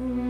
Mm-hmm.